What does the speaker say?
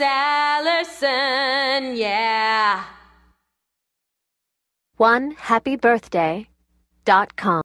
Allison, yeah. One happy birthday dot com.